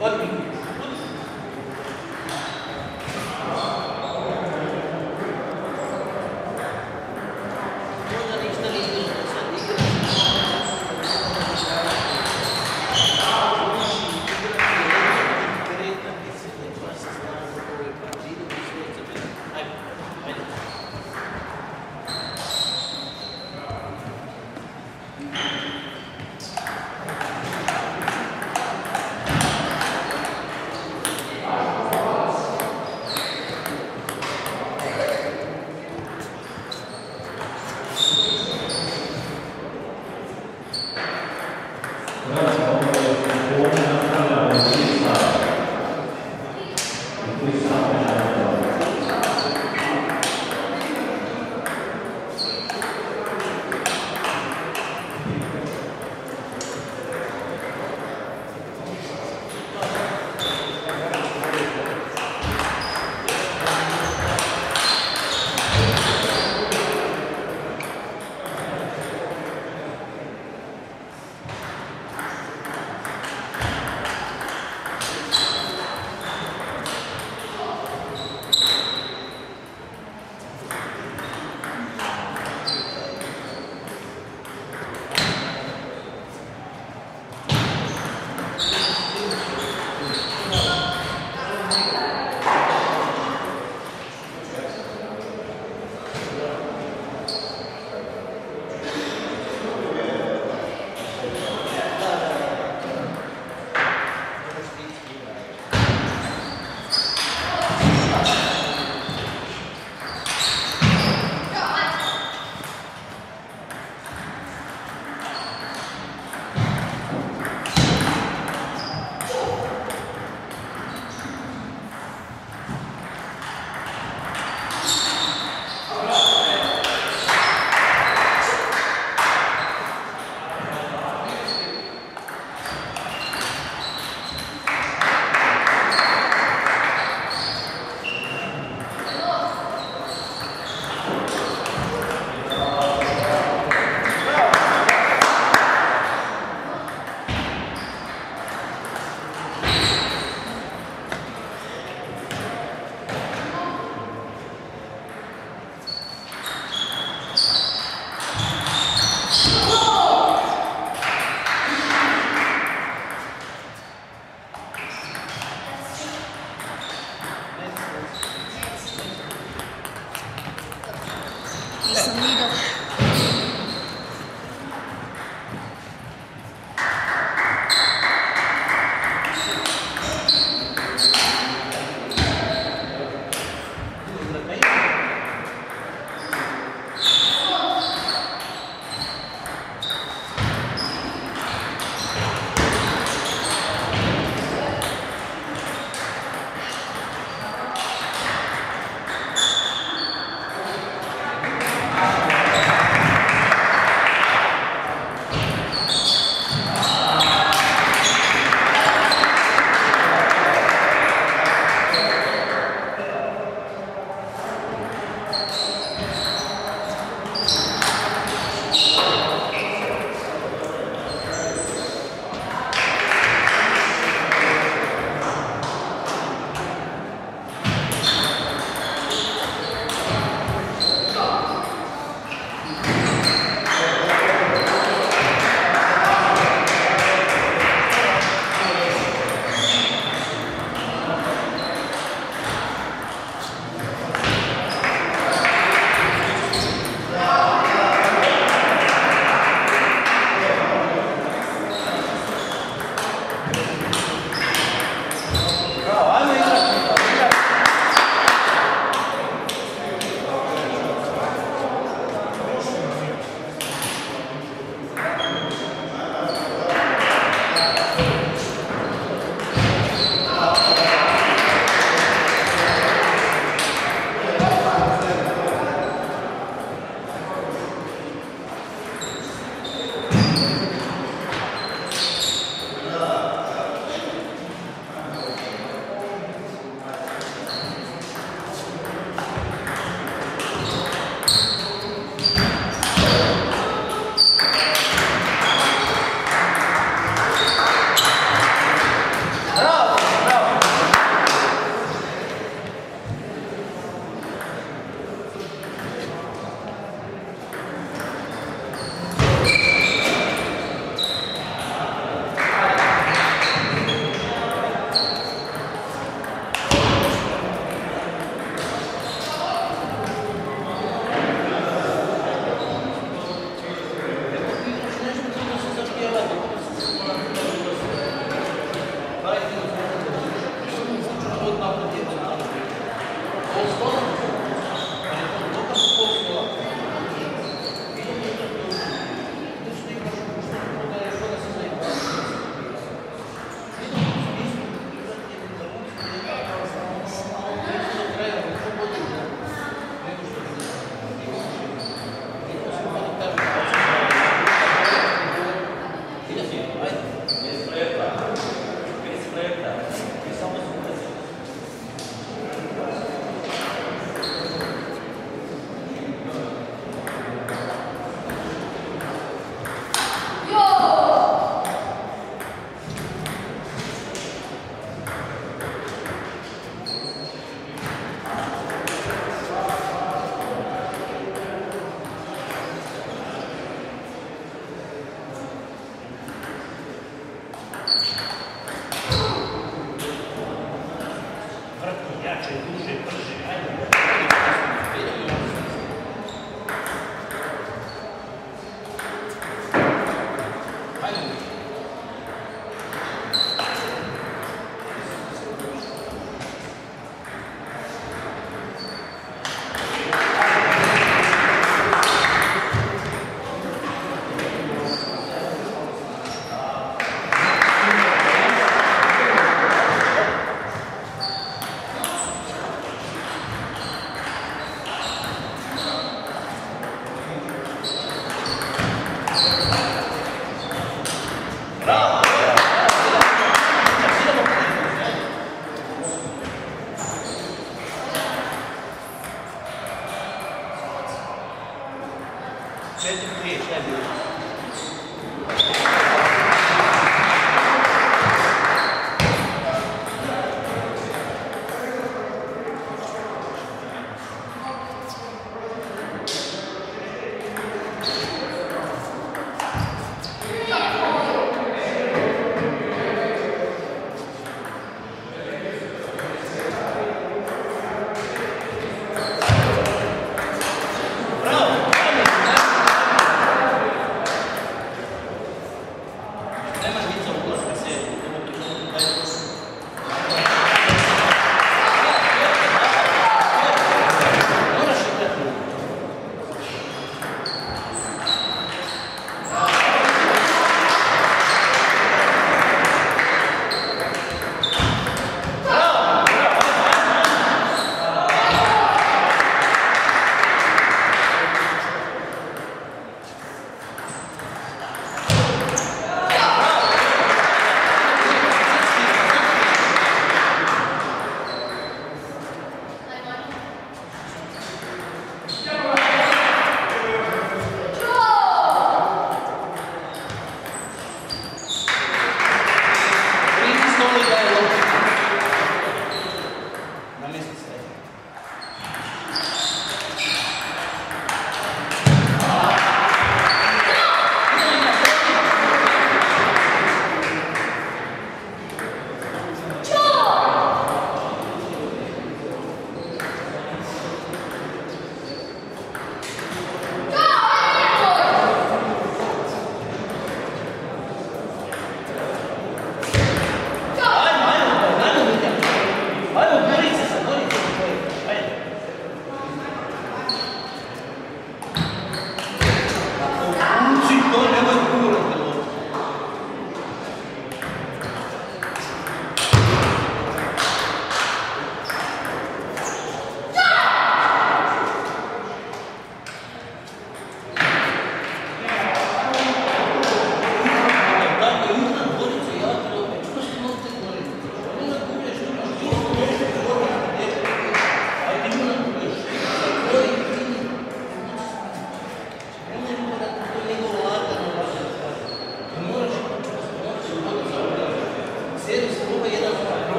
Вот. 神秘的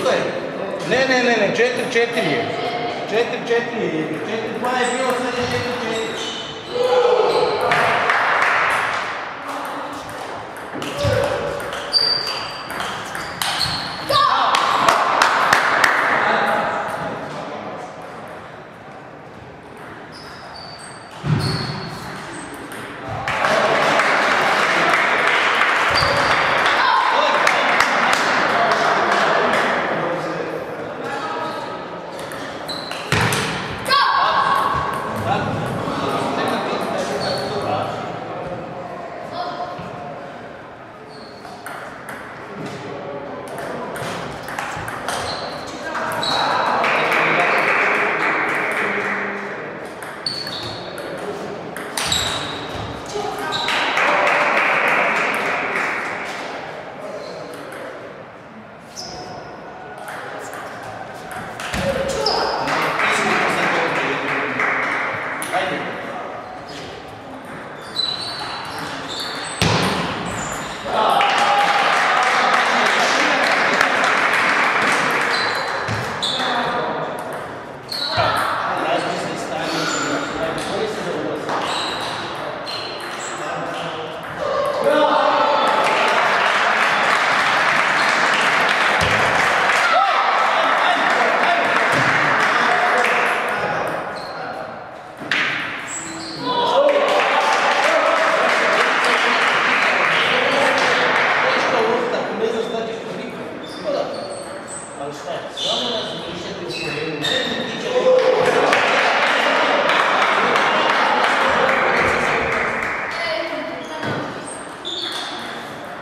Sustav je. Ne, ne, ne, ne, 4-4 je. 4-4 je. 4-2 je bilo, sad je 4-4.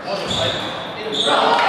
What a fight. In.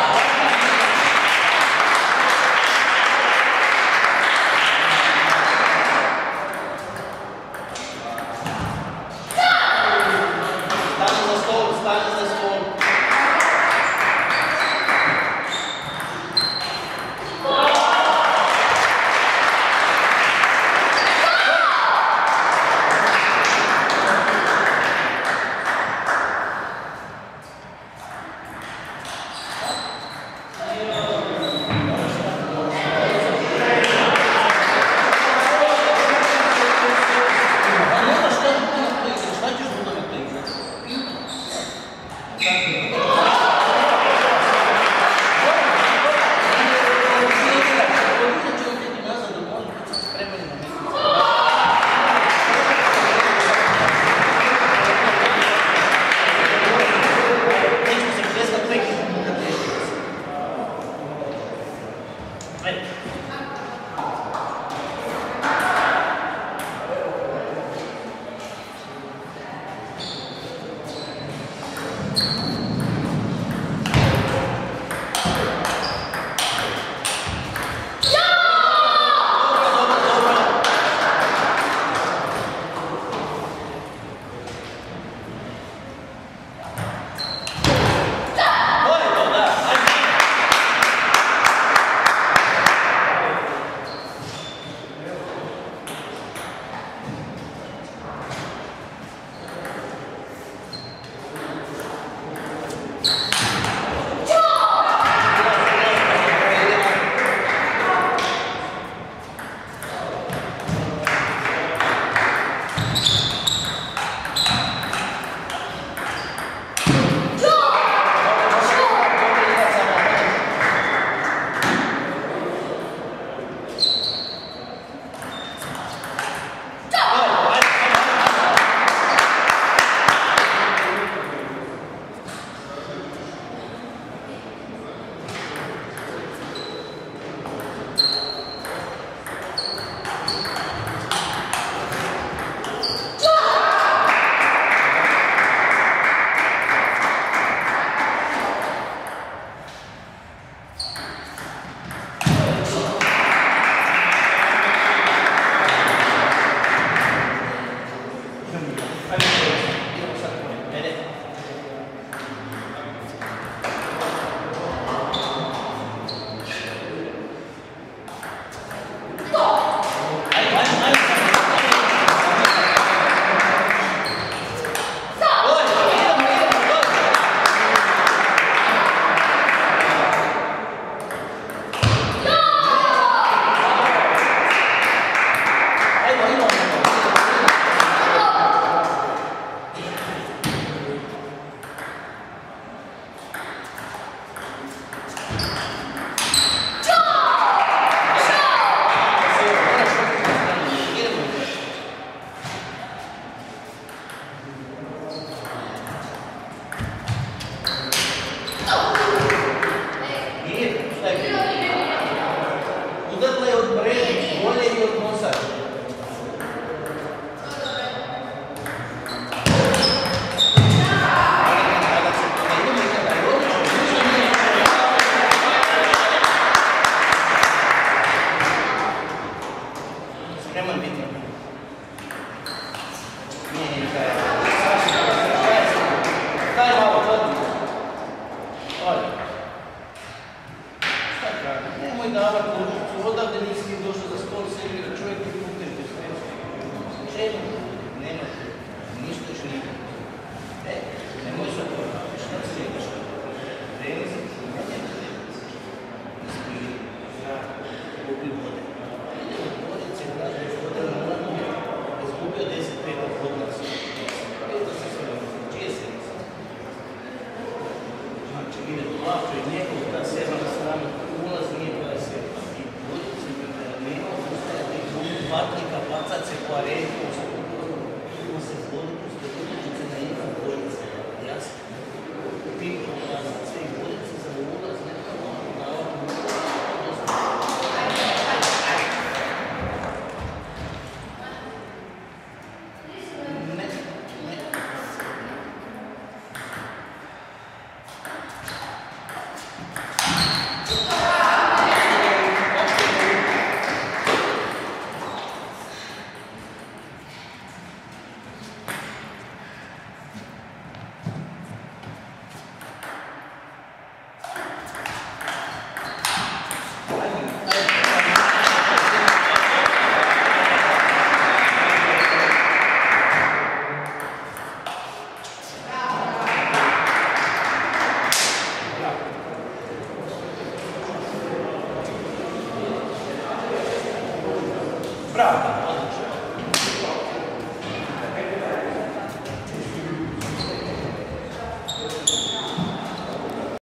Come on,